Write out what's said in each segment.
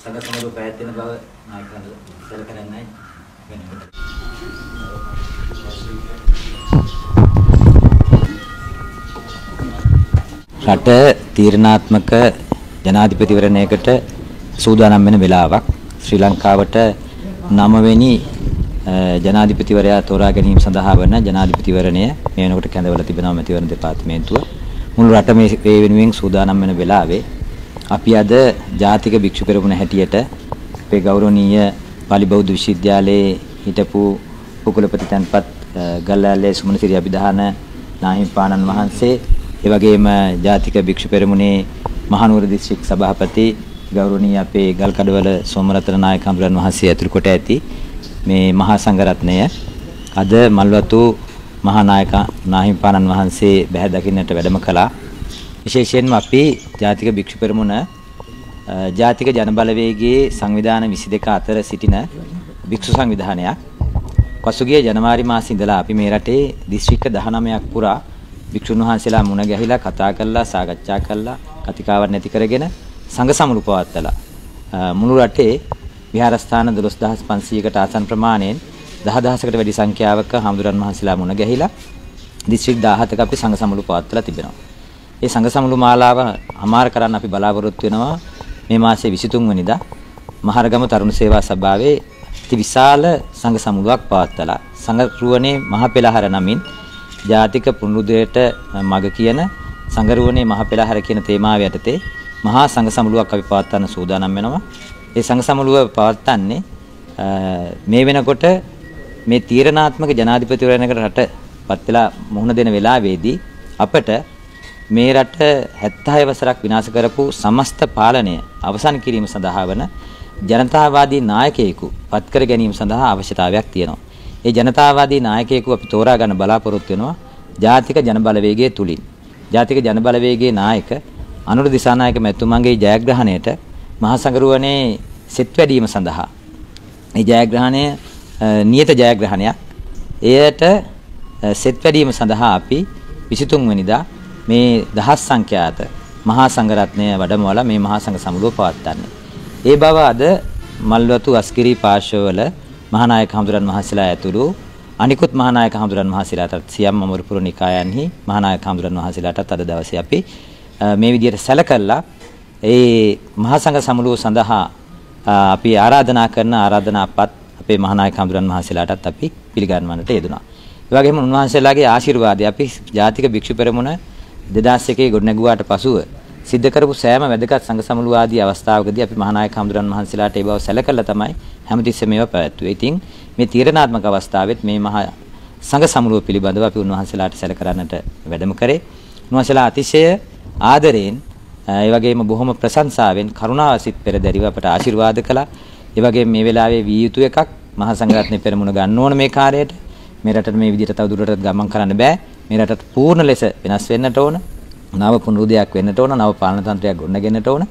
සංඝ සමරු පැවැත්වෙන බව නායකයන්ට සැලකරන්නයි වෙනකොට. රට තීරණාත්මක ජනාධිපතිවරණයකට සූදානම් වෙන වෙලාවක් ශ්‍රී ලංකාවට 9 වෙනි ජනාධිපතිවරයා තෝරා ගැනීම සඳහා වන ජනාධිපතිවරණය මේ වෙනකොට කැඳවලා තිබෙනවා මැතිවරණ දෙපාර්තමේන්තුව. මුළු රට මේ ඒ වෙනුවෙන් සූදානම් වෙන වෙලාවේ අපි අද ජාතික භික්ෂු පෙරමුණ හැටියට අපේ ගෞරවනීය පාලි බෞද්ධ විශ්වවිද්‍යාලයේ හිටපු උකුලපති තන්පත් ගල්ලාලේ සුමනසිරි අභිදාන නාහිම්පාණන් වහන්සේ ඒ වගේම ජාතික භික්ෂු පෙරමුණේ මහනුවර දිස්ත්‍රික් සභාපති ගෞරවනීය අපේ ගල්කඩවල සෝමරතන නායක හඳුරන් වහන්සේ ඇතුළු කොට ඇති මේ මහා සංඝරත්නය අද මල්වතු මහා නායක නාහිම්පාණන් වහන්සේ බැහැ දකින්නට වැඩම කළා. විශේෂයෙන්ම අපි ජාතික භික්ෂු පෙරමුණ ජාතික ජනබලවේගයේ සංවිධාන 22 අතර සිටින භික්ෂු සංවිධානයක්. පසුගිය ජනවාරි මාසයේ ඉඳලා අපි මේ රටේ දිස්ත්‍රික්ක 19ක් පුරා භික්ෂුන් වහන්සේලා මුණ ගැහිලා කතා කරලා සාකච්ඡා කරලා කතිකාවක් නැති කරගෙන සංඝ සමුළු පවත්වලා මුළු රටේ විහාරස්ථාන 12500කට ආසන්න ප්‍රමාණයෙන් 10000කට වැඩි සංඛ්‍යාවක හාමුදුරන් වහන්සේලා මුණ ගැහිලා දිස්ත්‍රික් 17ක අපි සංඝ සමුළු පවත්වලා තිබෙනවා. ඒ සංඝ සමුළු මාලාව අමාර කරන්න අපි බලාපොරොත්තු වෙනවා මේ මාසේ 23 වෙනිදා මහරගම තරුණ සේවා සභාවේ අති විශාල සංඝ සමුළුවක් පවත්වලා සංඝ රුවනේ මහ පෙළහර නමින් ජාතික පුනරුදයට මග කියන සංගරුවනේ මහ පෙළහර කියන තේමාව යටතේ මහා සංඝ සමුළුවක් අපි පවත්වන්න සූදානම් වෙනවා. ඒ සංඝ සමුළුව පවත්වන්නේ මේ වෙනකොට මේ තීරණාත්මක ජනාධිපතිවරණයකට රට පත් වෙලා මුහුණ දෙන වෙලාවේදී අපට මේ රට 76 වසරක් විනාශ කරපු සමස්ත පාලනය අවසන් කිරීම සඳහා වන ජනතාවාදී නායකයෙකු පත් කර ගැනීම සඳහා අවශ්‍යතාවයක් තියෙනවා. ඒ ජනතාවාදී නායකයෙකු අපි තෝරා ගන්න බලාපොරොත්තු වෙනවා ජාතික ජනබලවේගයේ තුලින්. ජාතික ජනබලවේගයේ නායක අනුර දිසානායක මැතිතුමන්ගේ ජයග්‍රහණයට මහා සංගරුවනේ සෙත් වැඩීම සඳහා මේ ජයග්‍රහණය නියත ජයග්‍රහණයක්. එයට සෙත් වැඩීම සඳහා අපි 23 වෙනිදා මේ දහස් සංඛ්‍යාත මහා සංඝරත්නය වැඩමවලා මේ මහා සංඝ සමුළුව පවත්වන්නේ. ඒ බව අද මල්වතු අස්කිරි පාර්ශවවල මහානායක හඳුරන් වහන්සේලා ඇතුළු අනිකුත් මහානායක හඳුරන් වහන්සේලාටත් සියම් අමරපුර නිකායන්හි මහානායක හඳුරන් වහන්සේලාටත් අද දවසේ අපි මේ විදිහට සැලකලා ඒ මහා සංඝ සමුළුව සඳහා අපි ආරාධනා කරන ආරාධනාපත් අපේ මහානායක හඳුරන් වහන්සේලාටත් අපි පිළිගන්වන්නට යෙදුණා. ඒ වගේම උන්වහන්සේලාගේ ආශිර්වාදය අපි ජාතික භික්ෂු පෙරමුණ 2001 ගොඩනැගුවාට පසුව සිද්ධ කරපු සෑම වැදගත් සංඝ සමුළු ආදී අවස්ථාවකදී අපි මහානායක හඳුරන් වහන්සේලාට ඒ බව සැලකලා තමයි හැමතිස්සෙම මේවා පැවැත්වුවේ. ඉතින් මේ තීරණාත්මක අවස්ථාවෙත් මේ මහා සංඝ සමුළුව පිළිබඳව අපි උන්වහන්සේලාට සැලකරන්නට වැඩම කරේ. උන්වහන්සේලා අතිශය ආදරයෙන් ඒ වගේම බොහොම ප්‍රශංසාවෙන් කරුණාවසිත පෙරදරිව අපට ආශිර්වාද කළා. ඒ වගේම මේ වෙලාවේ විය යුතු එකක් මහා සංඝරත්නයේ පෙරමුණ ගන්න ඕන මේ කාර්යයට. මේ රටට මේ විදිහට තවදුරටත් ගමන් කරන්න බෑ. මේ රටට පූර්ණ ලෙස වෙනස් වෙන්නට ඕන. නව පුනරුදයක් වෙන්නට ඕන. නව පාලන තන්ත්‍රයක් ගොඩනගෙන්නට ඕන.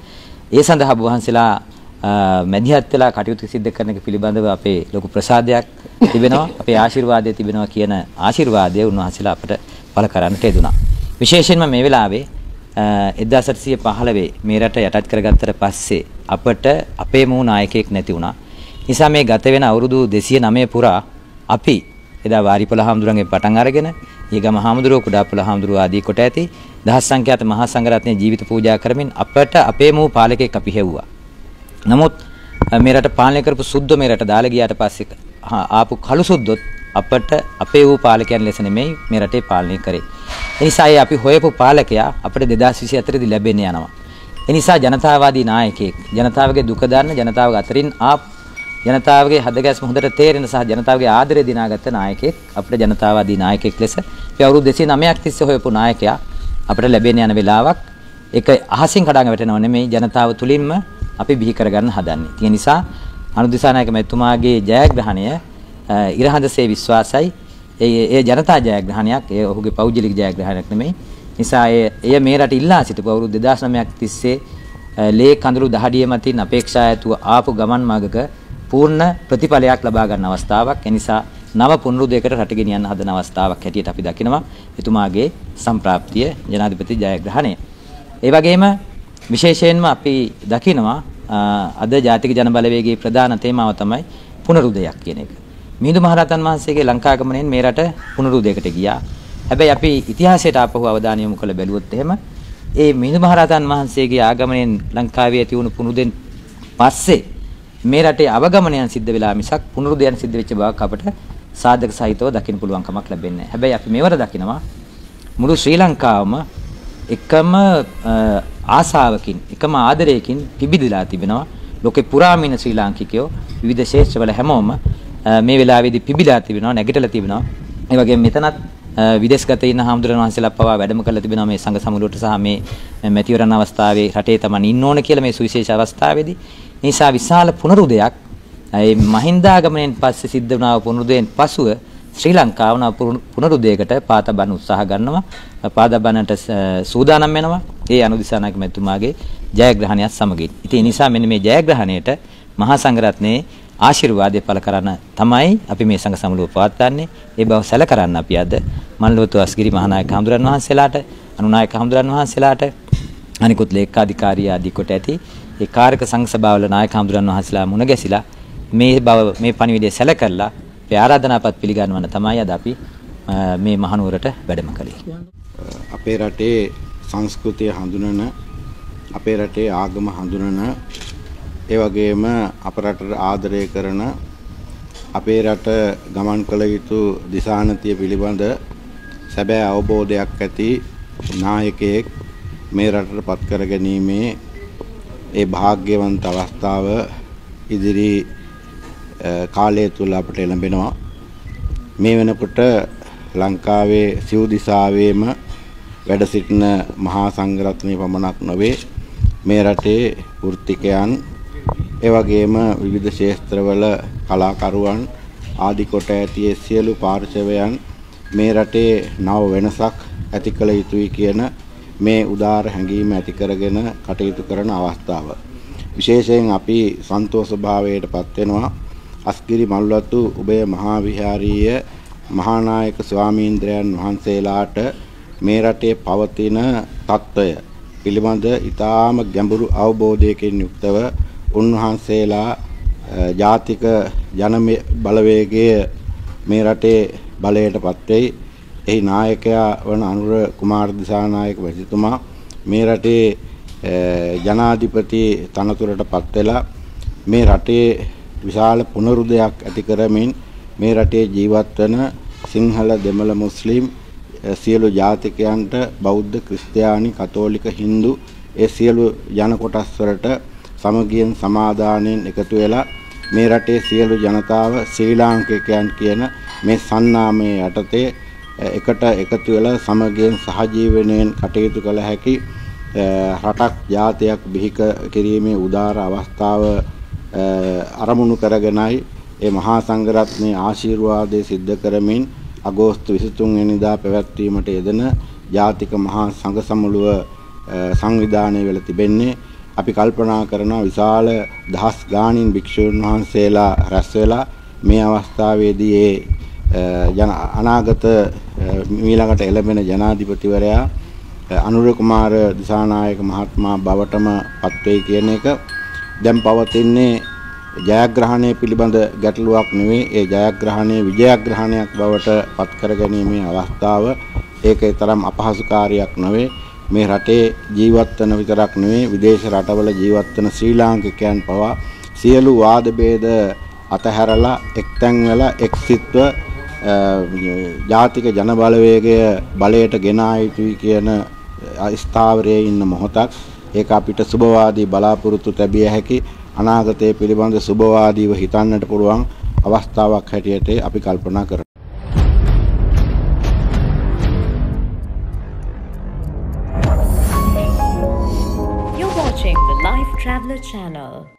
ඒ සඳහා වහන්සේලා මැදිහත් වෙලා කටයුතු සිද්ධ කරන එක පිළිබඳව අපේ ලොකු ප්‍රසාදයක් තිබෙනවා. අපේ ආශිර්වාදය තිබෙනවා කියන ආශිර්වාදය උන්වහන්සේලා අපට පළ කරන්නට යෙදුනා. විශේෂයෙන්ම මේ වෙලාවේ 1815 මේ රට යටත් කරගත්තට පස්සේ අපට අපේ මූ නායකයෙක් නැති වුණා. නිසා මේ ගත වෙන අවුරුදු 209 පුරා අපි එදා වාරිපොළ හාමුදුරන්ගේ පටන් අරගෙන ඊගම හාමුදුරුවෝ කුඩාපොළ හාමුදුරුවෝ ආදී කොට ඇති දහස් සංඛ්‍යාත මහා සංඝරත්නයේ ජීවිත පූජා කරමින් අපට අපේ මූ පාලකෙක් අපි හෙව්වා. නමුත් මේ රට පාලනය කරපු සුද්ධ මේ රට දාලා ගියාට පස්සේ ආපු කළු සුද්ධොත් අපට අපේ වූ පාලකයන් ලෙස නෙමෙයි මේ රටේ පාලනය කරේ. ඒ නිසා අපි හොයපු පාලකයා අපිට 2024 දී ලැබෙන්න යනවා. ඒ නිසා ජනතාවාදී නායකයෙක් ජනතාවගේ දුක දන්න ජනතාවගේ අතරින් ආප් ජනතාවගේ හදගැස්ම හොඳට තේරෙන සහ ජනතාවගේ ආදරය දිනාගත්ත නායකයෙක් අපිට ජනතාවාදී නායකයෙක් ලෙස අපි අවුරුදු 209ක් තිස්සේ හොයපු නායකයා අපිට ලැබෙන්න යන වෙලාවක් ඒක අහසින් කඩාගෙන වැටෙනව නෙමෙයි ජනතාව තුලින්ම අපි බිහි කරගන්න හදන්නේ. ඒ නිසා අනුදිසානායක මැතිතුමාගේ ජයග්‍රහණය ඉරහඳසේ විශ්වාසයි ඒ ඒ ජනතා ජයග්‍රහණයක් ඒ ඔහුගේ පෞද්ගලික ජයග්‍රහණයක් නෙමෙයි. නිසා ඒ එය මේ රට ඉල්ලා සිටපු අවුරුදු 2009ක් තිස්සේ ලේ කඳුළු දහඩිය මතින් අපේක්ෂා ඇතුව ආපු ගමන් මාර්ගක පූර්ණ ප්‍රතිඵලයක් ලබා ගන්න අවස්ථාවක්. ඒ නිසා නව පුනරුදයකට රට ගෙනියන්න හදන අවස්ථාවක් හැටියට අපි දකිනවා එතුමාගේ සම්ප්‍රාප්තිය ජනාධිපති ජයග්‍රහණය. ඒ වගේම විශේෂයෙන්ම අපි දකිනවා අද ජාතික ජන බලවේගයේ ප්‍රධාන තේමාව තමයි පුනරුදයක් කියන එක. මිහිඳු මහරහතන් වහන්සේගේ ලංකාගමනයෙන් මේ රට පුනරුදයකට ගියා. හැබැයි අපි ඉතිහාසයට ආපහු අවධානය යොමු කළ බැලුවොත් එහෙම ඒ මිහිඳු මහරහතන් වහන්සේගේ ආගමනයෙන් ලංකාවේ ඇති වුණු පුනුදෙන් පස්සේ මේ රටේ අවගමනයන් සිද්ධ වෙලා මිසක් පුනරුදයන් සිද්ධ වෙච්ච බවක් අපට සාධක සහිතව දකින්න පුළුවන් කමක් ලැබෙන්නේ නැහැ. හැබැයි අපි මේවර දකිනවා මුළු ශ්‍රී ලංකාවම එකම ආසාවකින් එකම ආදරයකින් පිබිදලා තිබෙනවා. ලෝකේ පුරාම ඉන්න ශ්‍රී ලාංකිකයෝ විවිධ ශේෂ්ත්‍රවල හැමෝම මේ වෙලාවේදී පිබිලා තිබෙනවා නැගිටලා තිබෙනවා. ඒ වගේම මෙතනත් විදේශගත ඉන්න හාමුදුරන් වහන්සේලා පවා වැඩම කරලා තිබෙනවා මේ සංඝ සමුළුවට සහ මේ මැතිවරණ අවස්ථාවේ රටේ තමන් ඉන්න ඕන කියලා මේ සුවිශේෂ අවස්ථාවේදී නිසා විශාල පුනරුදයක් ඒ මහින්දාගමනයෙන් පස්සේ සිද්ධ වුණා පුනරුදයෙන් පසුව ශ්‍රී ලංකාව නා පුනරුදයකට පාතබන්න උත්සාහ ගන්නවා පාදබන්නට සූදානම් වෙනවා ඒ අනුදිසානායක මැතිතුමාගේ ජයග්‍රහණයත් සමගින්. ඉතින් ඒ නිසා මෙන්න මේ ජයග්‍රහණයට මහා සංඝරත්නයේ ආශිර්වාදය පළ කරන්න තමයි අපි මේ සංඝ සමුළුව පවත්වන්නේ. ඒ බව සැල කරන්න අපි අද මන්ලෝතු අස්ගිරි මහානායක හඳුරන් වහන්සේලාට, අනුනායක හඳුරන් වහන්සේලාට, අනිකුත් ලේකාධිකාරී ආදී කොට ඇති ඒ කාර්යක සංඝ සභාවල නායක හඳුරන් වහන්සේලා මුණ ගැසිලා මේ බව මේ පණිවිඩය සැල කරලා ඒ ආරාධනාපත් පිළිගන්වන්න තමයි අද අපි මේ මහනුවරට වැඩම කළේ. අපේ රටේ සංස්කෘතිය හඳුනන අපේ රටේ ආගම හඳුනන ඒ වගේම අප රටට ආදරය කරන අපේ රට ගමන් කළ යුතු දිශානතිය පිළිබඳ සැබෑ අවබෝධයක් ඇති නායකයෙක් මේ රටට පත් කර ගැනීමේ ඒ වාග්යවන්ත අවස්ථාව ඉදිරි කාලය තුල අපට ලැබෙනවා. මේ වෙනකොට ලංකාවේ සිව් දිසාවේම වැඩ සිටින මහා සංඝරත්නය පමණක් නොවේ. මේ රටේ වෘත්තිකයන් ඒ වගේම විවිධ ක්ෂේත්‍රවල කලාකරුවන් ආදි කොට ඇති සියලු පාර්ශවයන් මේ රටේ නව වෙනසක් ඇති කළ යුතුයි කියන මේ උදාර හැඟීම ඇති කරගෙන කටයුතු කරන අවස්ථාව. විශේෂයෙන් අපි සන්තෝෂභාවයට පත්වෙනවා අස්කිරි මල්වතු ඔබේ මහා විහාරීය මහානායක ස්වාමීන්ද්‍රයන් වහන්සේලාට මේ රටේ පවතින తত্ত্বය පිළිබඳ ඊටාම ගැඹුරු අවබෝධයකින් යුක්තව උන්වහන්සේලා ජාතික ජන බලවේගයේ මේ රටේ බලයටපත් වෙයි එහි නායකයා වන අනුර කුමාර දිසානායක මැතිතුමා මේ රටේ ජනාධිපති තනතුරටපත් වෙලා මේ රටේ විශාල පුනරුදයක් ඇති කරමින් මේ රටේ ජීවත් වන සිංහල දෙමළ මුස්ලිම් සියලු ජාතිකයන්ට බෞද්ධ ක්‍රිස්තියානි කතෝලික හින්දු ඒ සියලු ජන කොටස් වලට සමගියෙන් සමාදානයෙන් එකතු වෙලා මේ රටේ සියලු ජනතාව ශ්‍රී ලාංකිකයන් කියන මේ සන්නාමයේ යටතේ එකට එකතු වෙලා සමගියෙන් සහජීවනයෙන් කටයුතු කළ හැකි රටක් ජාතියක් බිහි කිරීමේ උදාර අවස්ථාව අරමුණු කරගෙනයි ඒ මහා සංඝරත්නයේ ආශිර්වාදයේ සිද්ධ කරමින් අගෝස්තු 23 වෙනිදා පැවැත්වීමට යෙදෙන ජාතික මහා සංඝ සමුළුව සංවිධානය වෙලා තිබෙන්නේ. අපි කල්පනා කරනවා විශාල දහස් ගාණින් භික්ෂුන් වහන්සේලා රැස් වෙලා මේ අවස්ථාවේදී ඒ ජන අනාගත ඊළඟට එළඹෙන ජනාධිපතිවරයා අනුර කුමාර දිසානායක මහත්මයා බවටම පත් වෙයි කියන එක. දැන් පවතින්නේ ජයග්‍රහණය පිළිබඳ ගැටලුවක් නෙවෙයි ඒ ජයග්‍රහණය විජයග්‍රහණයක් බවට පත් කරගැනීමේ අවස්ථාව. ඒකේ තරම් අපහසු කාර්යයක් නොවේ මේ රටේ ජීවත් වෙන විතරක් නෙවෙයි විදේශ රටවල ජීවත් වෙන ශ්‍රී ලාංකිකයන් පවා සියලු වාද ભેද අතහැරලා එක්තැන් වෙලා එක්සිත්ව ජාතික ජන බලවේගය බලයට ගෙන ආයුතුයි කියන ස්ථාවරයේ ඉන්න මොහොතක් ඒක අපිට සුබවාදී බලාපොරොත්තු තැබිය හැකි අනාගතය පිළිබඳ සුබවාදීව හිතන්නට පුළුවන් අවස්ථාවක් හැටියට අපි කල්පනා කරනවා watching the Life Traveler channel.